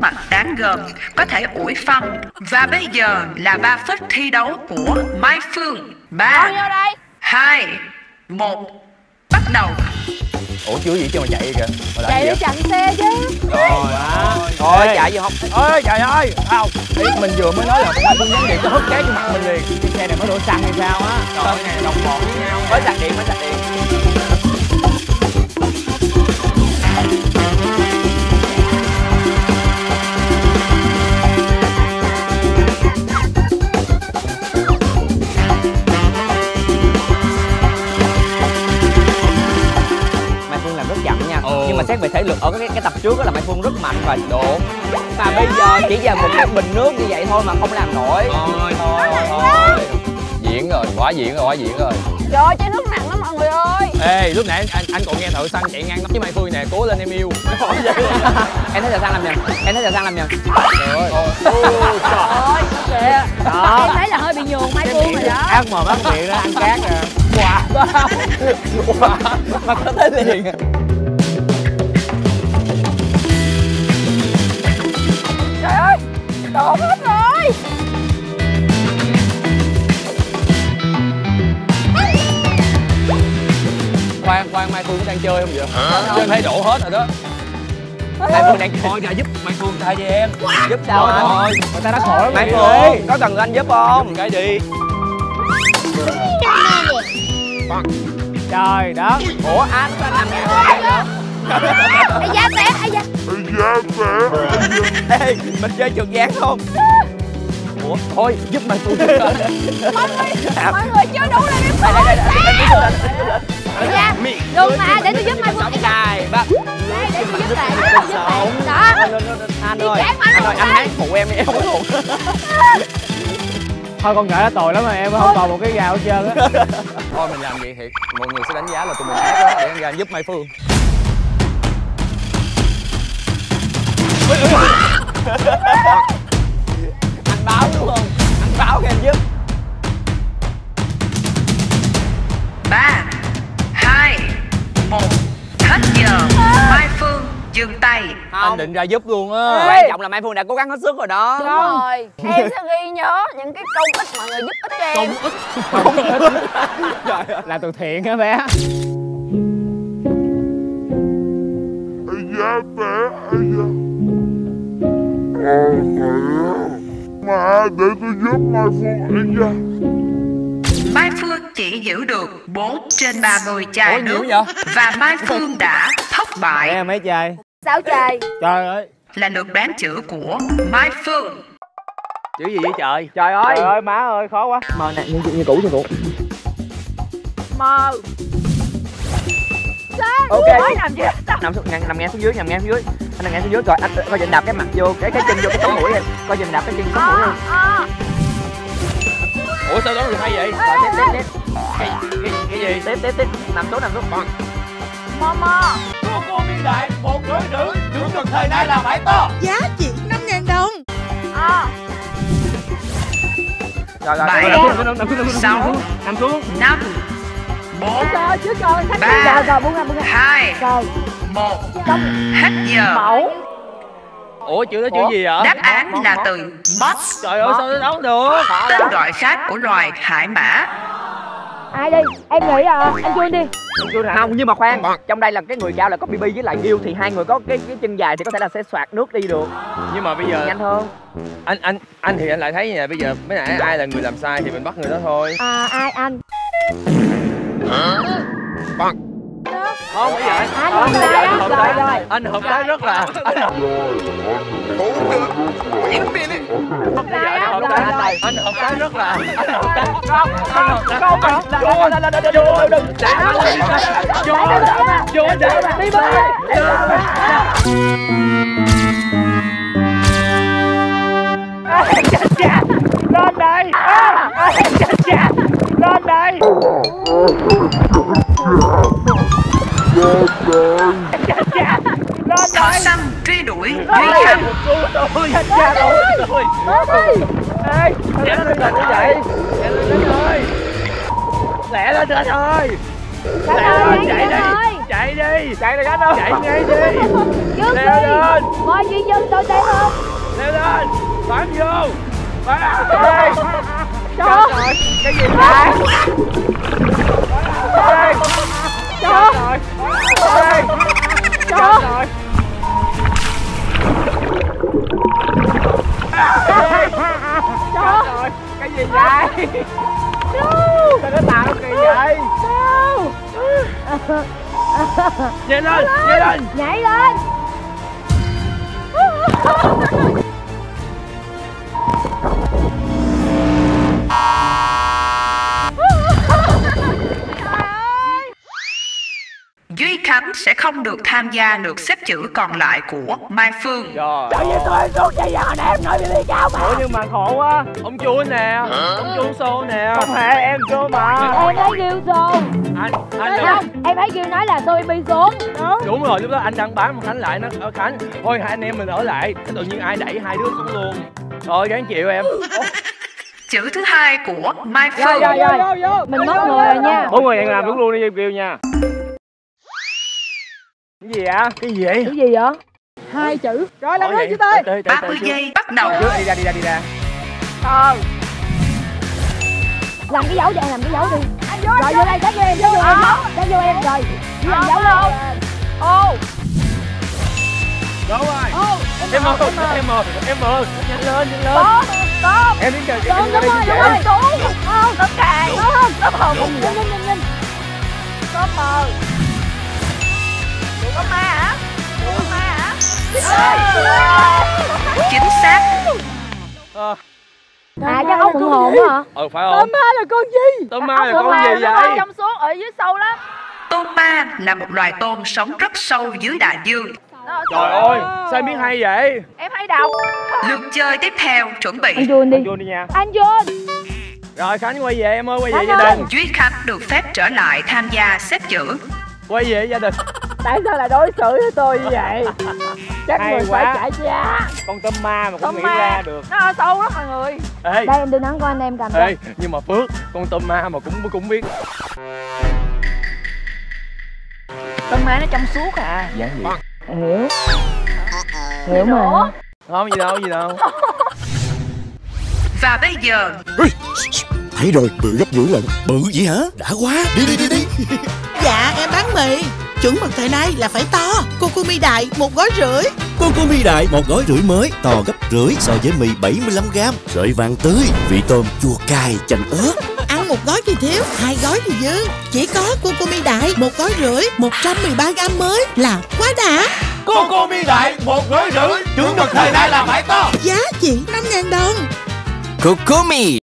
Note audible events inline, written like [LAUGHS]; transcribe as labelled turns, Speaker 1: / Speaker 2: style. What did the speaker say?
Speaker 1: Mặt đáng gờm có thể ủi phân Và bây giờ là 3 phút thi đấu của Mai Phương. 3
Speaker 2: vô đây.
Speaker 1: 2 1 Bắt đầu.
Speaker 3: Ủa chưa gì chứ mà chạy kìa. Mà
Speaker 2: chạy
Speaker 3: gì
Speaker 2: để chặn xe chứ.
Speaker 3: Rồi á
Speaker 4: thôi chạy vô không.
Speaker 3: Ơi trời ơi. Không Ý, mình vừa mới nói là ba phương gián điện có hất ké vô mặt mình liền.
Speaker 4: Cái xe này mới đổ xăng hay sao á.
Speaker 3: Trời ơi này đồng bộ với nhau.
Speaker 4: Mới sạc điện mới sạc điện nhưng mà xét về thể lực ở cái, cái tập trước đó là Mai Phương rất mạnh và độ mà bây giờ chỉ giờ một cái bình nước như vậy thôi mà không làm nổi.
Speaker 3: Thôi thôi thôi diễn rồi quá diễn rồi quá diễn rồi.
Speaker 2: Trời ơi, chai nước nặng lắm mọi người ơi.
Speaker 3: Ê lúc nãy anh anh, còn nghe thợ săn chạy ngang tóc với mai phương nè cố lên em yêu.
Speaker 4: Em thấy là sang làm nhầm em thấy là sang làm nhầm.
Speaker 3: Trời ơi.
Speaker 2: Ơi kìa.
Speaker 4: Đó.
Speaker 2: em thấy là hơi bị nhường mai phương rồi đó.
Speaker 4: ác mồm ác miệng đó ăn cát à. Wow wow mà có thấy liền
Speaker 3: thấy đổ hết rồi đó.
Speaker 4: Mai Phương đang
Speaker 3: thôi giờ giúp mai phương thay cho em.
Speaker 4: Giúp sao anh
Speaker 3: thôi.
Speaker 4: Người ta đã khổ lắm
Speaker 3: Mai Phương.
Speaker 4: Có cần anh giúp không?
Speaker 3: Cái đi
Speaker 4: trời đó ủa anh sao anh làm như vậy? Nữa
Speaker 2: ai da té ai da.
Speaker 4: Ê, mình chơi trượt dáng không? Ủa thôi giúp mai phương
Speaker 2: mọi người chưa đủ lên em
Speaker 4: đây đây đây đây đây đây
Speaker 2: da đừng mà để tôi giúp mai phương
Speaker 4: hai ba
Speaker 2: đây để tôi giúp bạn tôi giúp bạn đó.
Speaker 4: Anh ơi. anh ơi. anh hát phụ em đi em không thuộc
Speaker 5: thôi con nhỏ đó tội lắm mà em không còn một cái gạo hết trơn á. [LAUGHS]
Speaker 3: Thôi mình làm vậy thiệt mọi người sẽ đánh giá là tụi mình ác đó để anh ra giúp mai phương [LAUGHS] [LAUGHS]
Speaker 1: tay
Speaker 3: anh định ra giúp luôn á.
Speaker 4: Quan trọng là mai phương đã cố gắng hết sức rồi đó.
Speaker 2: Đúng rồi. Em sẽ ghi nhớ những cái công ích mọi người giúp ích cho em.
Speaker 5: Là từ thiện hả bé.
Speaker 6: Té ai da. Ồ Mà để tôi giúp Mai Phương ai da.
Speaker 1: Mai Phương chỉ giữ được 4 trên 30 chai
Speaker 3: Ủa,
Speaker 1: nước
Speaker 3: vậy?
Speaker 1: Và Mai Phương đã thất bại.
Speaker 5: Em mấy chai
Speaker 2: sáu chai
Speaker 5: trời ơi.
Speaker 1: Là lượt đoán chữ của Mai Phương.
Speaker 3: Chữ gì vậy trời?
Speaker 4: Trời ơi.
Speaker 5: Trời ơi má ơi khó quá.
Speaker 4: Mờ nè như, như cũ như cũ
Speaker 2: mờ
Speaker 4: ok.
Speaker 2: Làm gì
Speaker 4: nằm xuống nằm, nằm nghe xuống dưới nằm nghe xuống dưới. Anh nằm nghe xuống dưới rồi anh coi chừng đạp cái mặt vô cái cái chân vô cái sống mũi em coi chừng đạp cái chân sống mũi em
Speaker 2: à,
Speaker 3: ủa sao đó được hay vậy?
Speaker 4: Rồi tiếp tiếp tiếp
Speaker 3: cái, cái, cái gì?
Speaker 4: Tiếp tiếp tiếp nằm xuống nằm xuống.
Speaker 2: Mò mò
Speaker 3: cô cô biên đại một đối nữ chuẩn mực thời nay là phải to
Speaker 7: Giá chỉ 5.000 đồng
Speaker 2: à,
Speaker 4: rồi rồi
Speaker 1: Bảy.
Speaker 4: rồi,
Speaker 5: nằm xuống nằm xuống
Speaker 1: Sáu.
Speaker 5: nằm xuống
Speaker 1: 5 4
Speaker 2: trời trước trời khách
Speaker 1: Ba.
Speaker 2: rồi rồi buông ra buông ra
Speaker 1: 2
Speaker 2: rồi
Speaker 1: 1 Hết giờ
Speaker 2: mẫu
Speaker 3: ủa chữ đó chữ gì vậy
Speaker 1: Đáp án là từ boss
Speaker 3: trời ơi sao nó đoán được
Speaker 1: Tên gọi khác của loài hải mã
Speaker 2: ai đi? Em nghĩ à? Anh chun đi.
Speaker 4: Không nhưng mà khoan. Trong đây là cái người cao là có bb với lại Gil thì hai người có cái cái chân dài thì có thể là sẽ soạt nước đi được.
Speaker 3: Nhưng mà bây giờ
Speaker 4: nhanh hơn.
Speaker 3: anh anh anh thì anh lại thấy như này bây giờ mấy nãy ai là người làm sai thì mình bắt người đó thôi.
Speaker 2: À ai anh?
Speaker 3: Không bây giờ anh
Speaker 2: sai á. rồi rồi.
Speaker 3: Anh hợp tác rất là anh hợp anh hợp tác rất là anh hợp tác
Speaker 4: không không không vô vô đừng nó vô vô để đi
Speaker 5: lên đây chết cha lên đây
Speaker 1: Thợ săn truy đuổi Duy Khanh
Speaker 4: chết cha rồi ê lẹ lên lên như vậy. Lẹ lên lên ơi lẹ lên trên ơi lẹ lên chạy đi. chạy
Speaker 3: chạy đi
Speaker 5: chạy được anh ơi
Speaker 3: chạy ngay đi.
Speaker 2: Dương
Speaker 3: leo
Speaker 2: đi
Speaker 3: lên.
Speaker 2: Mời chị Dương tôi tay hơn
Speaker 3: leo lên. Bám vô. Bám
Speaker 5: Ê,
Speaker 2: Trời
Speaker 5: rồi cái gì vậy?
Speaker 2: Trời
Speaker 5: Ê,
Speaker 2: Trời
Speaker 5: rồi
Speaker 2: Trời
Speaker 5: rồi cái gì vậy sao nó tạo kỳ vậy.
Speaker 3: Nhanh lên nhanh lên.
Speaker 2: Nhảy lên
Speaker 1: Khánh sẽ không được tham gia lượt xếp chữ còn lại của Mai Phương.
Speaker 3: rồi
Speaker 5: Tự nhiên tôi xuống chạy giờ nè em nói bị đi cao mà Ủa nhưng mà khổ quá.
Speaker 3: Ông chuông nè. Ông chuông xô nè.
Speaker 5: Không hề em chưa mà
Speaker 2: Em thấy kêu xô
Speaker 3: anh anh
Speaker 2: không? Em thấy kêu nói là xô bi xuống.
Speaker 3: Đúng. Rồi lúc đó anh đang bám khánh lại nó ở khánh thôi hai anh em mình ở lại. Tự nhiên ai đẩy hai đứa xuống luôn. Thôi gắng chịu em.
Speaker 1: Chữ thứ hai của Mai
Speaker 2: Rồi
Speaker 1: Phương.
Speaker 2: rồi rồi Mình mất người rồi nha
Speaker 5: bốn người hẹn làm đúng luôn đi kêu nha gì ạ
Speaker 3: cái gì vậy
Speaker 2: Cái gì vậy? Hai chữ Rồi làm hết
Speaker 3: tới, tới,
Speaker 1: 30
Speaker 3: tới.
Speaker 1: giây bắt đầu.
Speaker 3: Trước, đi ra đi ra đi ra
Speaker 2: Ờ Làm cái dấu cho em làm cái dấu đi Rồi vô đây sát vô em sát vô em Sát vô em rồi Đi làm dấu luôn Ô
Speaker 3: đúng rồi em mơ em mơ em mơ nhanh lên nhanh lên
Speaker 2: Tôm
Speaker 3: em đứng chờ em
Speaker 2: đúng rồi
Speaker 3: đi
Speaker 2: đúng rồi Đúng không Tôm càng Đúng không Tôm hồng Nhìn nhìn nhìn nhìn Tôm mờ Tôm ma hả Tôm ma hả
Speaker 1: Chính xác.
Speaker 2: À chắc ốc phượng hồn hả?
Speaker 3: Ừ phải không?
Speaker 2: Ma là con gì?
Speaker 3: Tôm ma là con gì vậy?
Speaker 2: trong suốt ở dưới sâu lắm.
Speaker 1: Tôm ma là một loài tôm sống rất sâu dưới đại dương.
Speaker 3: trời ơi sao em biết hay vậy?
Speaker 2: Em hay đọc
Speaker 1: Lượt chơi tiếp theo chuẩn bị.
Speaker 2: Anh Jun đi.
Speaker 5: Vô đi nha.
Speaker 2: Anh Jun.
Speaker 3: Rồi khánh quay về em ơi quay về
Speaker 2: Khánh
Speaker 3: gia đình.
Speaker 1: Duy Khánh được phép trở lại tham gia xếp chữ.
Speaker 3: quay về gia đình
Speaker 5: tại sao lại đối xử với tôi như vậy? [LAUGHS] Chắc
Speaker 2: Hay
Speaker 5: người
Speaker 2: quá.
Speaker 5: phải trả giá. Con tôm ma mà cũng nghĩ
Speaker 2: ma.
Speaker 5: ra được.
Speaker 2: Nó ở sâu lắm mọi người.
Speaker 3: Ê.
Speaker 2: Đây em đưa nắng của anh em cầm
Speaker 3: ê nhưng mà phước con tôm ma mà cũng cũng biết.
Speaker 2: Tôm ma nó trong suốt à?
Speaker 3: Dáng gì?
Speaker 2: Hiểu. Hiểu mà.
Speaker 3: không gì đâu gì đâu. [LAUGHS]
Speaker 1: Và bây giờ
Speaker 7: Thấy rồi, bự gấp rưỡi lần. Bự vậy hả? Đã quá. Đi đi đi đi. [LAUGHS]
Speaker 8: Dạ em bán mì Chuẩn mực thời nay là phải to. Cocomi đại một gói rưỡi.
Speaker 7: Cocomi đại một gói rưỡi mới. To gấp rưỡi so với mì 75g Sợi vàng tươi Vị tôm chua cay chanh ớt.
Speaker 8: Ăn một gói thì thiếu Hai gói thì dư. Chỉ có Cocomi đại một gói rưỡi 113g mới Là quá đã.
Speaker 7: Cocomi đại một gói rưỡi. Chuẩn mực thời nay là phải to.
Speaker 8: Giá chỉ 5.000 đồng.
Speaker 7: Cocomi